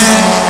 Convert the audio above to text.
Yeah.